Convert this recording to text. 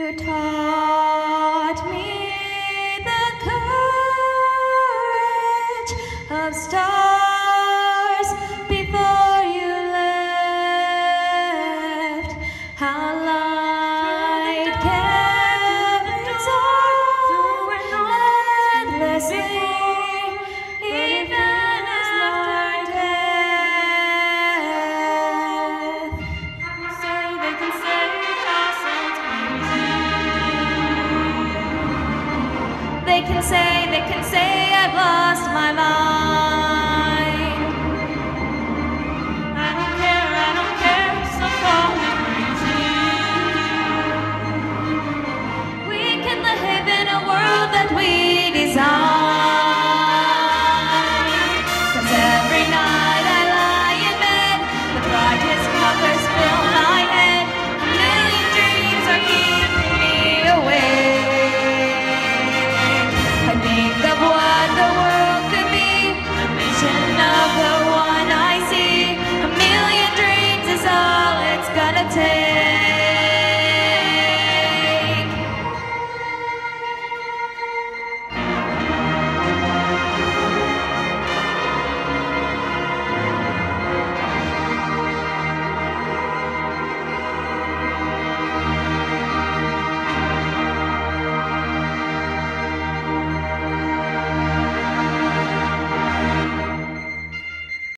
You taught me the courage of stars.